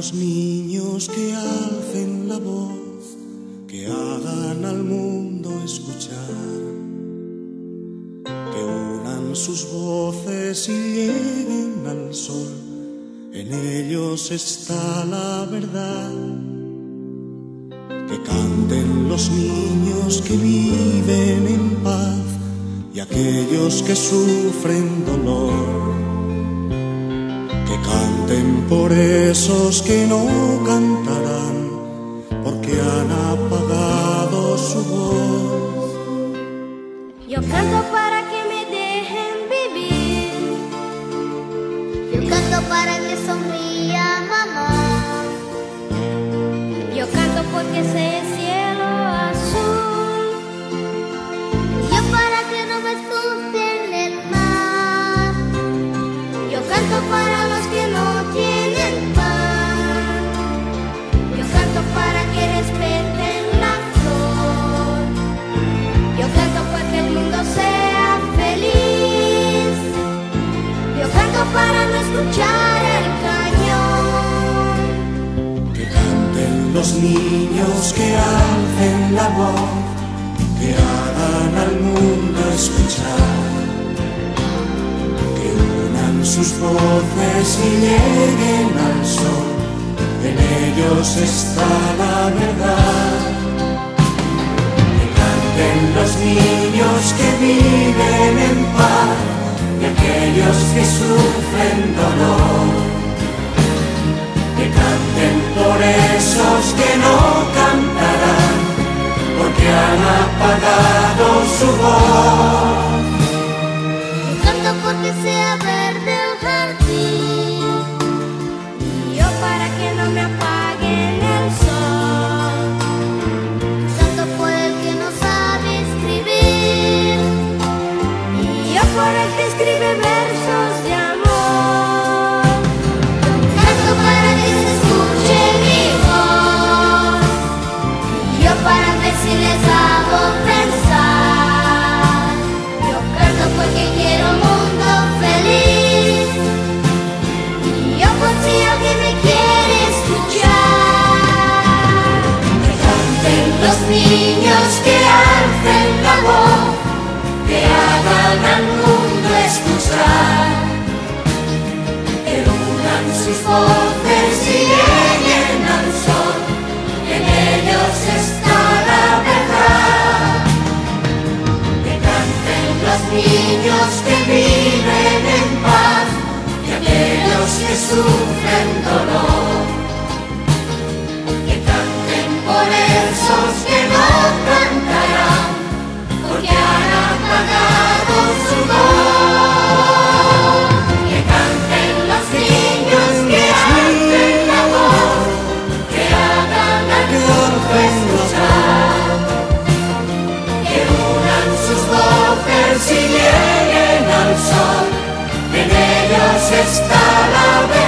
los niños que alcen la voz, que hagan al mundo escuchar, que unan sus voces y lleguen al sol, en ellos está la verdad. Que canten los niños que viven en paz y aquellos que sufren dolor Canten por esos que no cantarán porque han apagado su voz. Yo canto para que me dejen vivir. Yo canto para los niños que alcen la voz, que hagan al mundo escuchar. Que unan sus voces y lleguen al sol, en ellos está la verdad. Que canten los niños que viven en paz y aquellos que sufren dolor. Niños que alcen la voz, que hagan al mundo escuchar, que unan sus voces y está la verdad.